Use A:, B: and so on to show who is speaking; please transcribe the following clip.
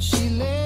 A: She left.